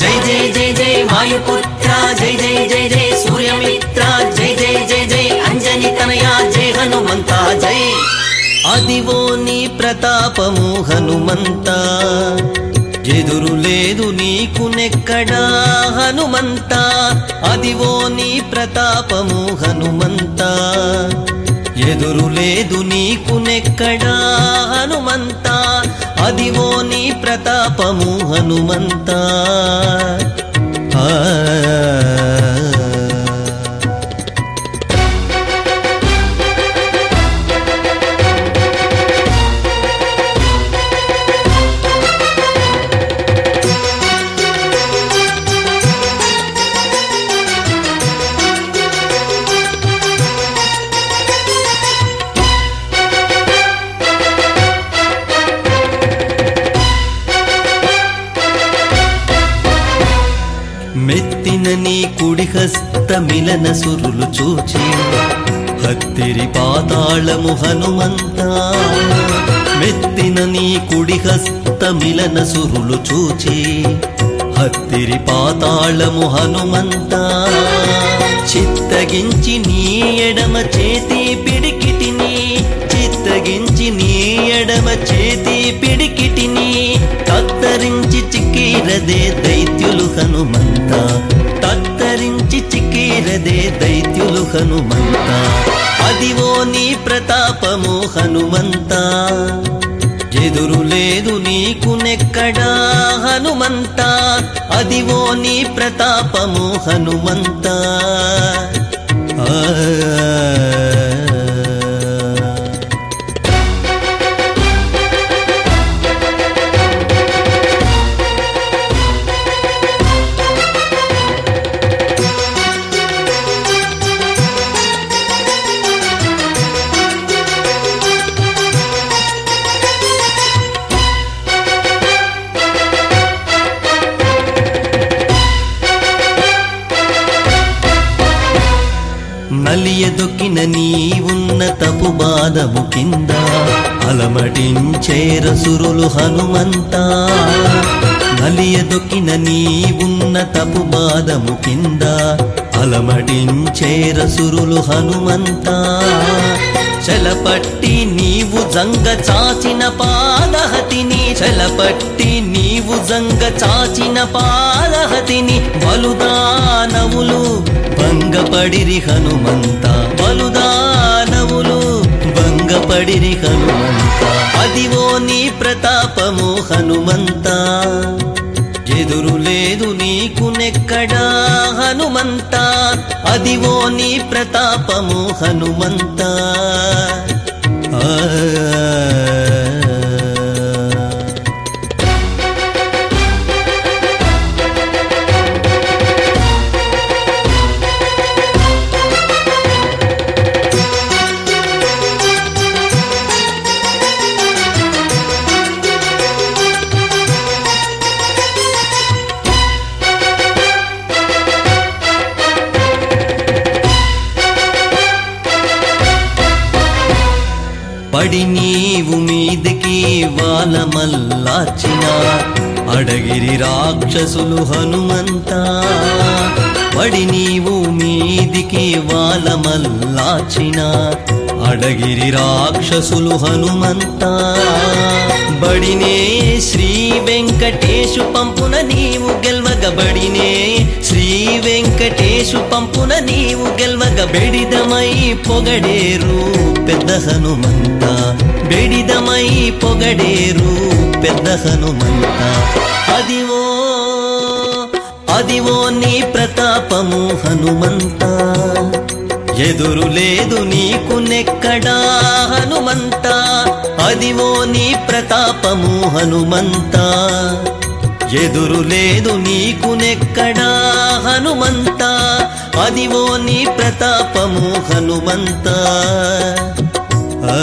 जय जय जय जय वायुपुत्रा जय जय जय जय అదివో నీ ప్రతాపము హనుమంత. ఎదురు లేదు నీకు నెక్కడా హనుమంత. అదివో నీ ప్రతాపము హనుమంత. ఎదురు లేదు నీకు నెక్కడా హనుమంత. అదివో నీ ప్రతాపము హనుమంతా. మెత్తిన నీ కుడి మిలన సురులు చూచి హత్తిరి పాతాళము హనుమంత. మెత్తిన నీ కుడి మిలన సురులు చూచి హత్తిరి పాతాళము హనుమంత. చిత్తగించి నీ ఎడమ చేతి పిడికిటిని చిత్తగించి నీ ఎడమ చేతి చిక్కీరదే దైత్యులు హనుమంత. తత్తరించి చిక్కీరదే దైత్యులు హనుమంత. అదివో నీ ప్రతాపము హనుమంత. ఎదురు లేదు నీకు నెక్కడా హనుమంత. అదివో నీ ప్రతాపము హనుమంతా. నలియదొక్కిన నీ ఉన్నతపు బాధము కింద అలమటించేరసురులు హనుమంత. నలియదొక్కిన నీ ఉన్నతపు బాధము కింద అలమటించేరసురులు హనుమంత. చలపట్టి నీవు జంగ చాచిన పాదహతిని చలపట్టి నీవు జంగ చాచిన పాదహతిని బలుదానవుల భంగపడిరి హనుమంత బలుదానవులు భంగపడిరి హనుమంత. అదివో నీ ప్రతాపము హనుమంత. ఎదురు లేదు నీకు నెక్కడా హనుమంత. అదివో నీ ప్రతాపము హనుమంత. ఆ పడి నీవు మీదికి వాల అడగిరి రాక్షసులు హనుమంత. పడి నీవు మీదికి వాల అడగిరి రాక్షసులు హనుమంత. బడినే శ్రీ వెంకటేశు పంపున నీవు గెల్ బడినే శ్రీ వెంకటేశు పంపున నీవు గెల్వగ బెడిదమై పొగడేరు పెద్ద హనుమంత. బెడిదమై పొగడేరు పెద్ద హనుమంత. అదివో అదివో నీ ప్రతాపము హనుమంత. ఎదురు లేదు నీకు నెక్కడా హనుమంత. అదివో నీ ప్రతాపము హనుమంత. ఎదురు లేదు నీకు నెక్కడా హనుమంత. అదివో నీ ప్రతాపము హనుమంత. ఆ